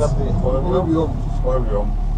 Olha o Orbiom.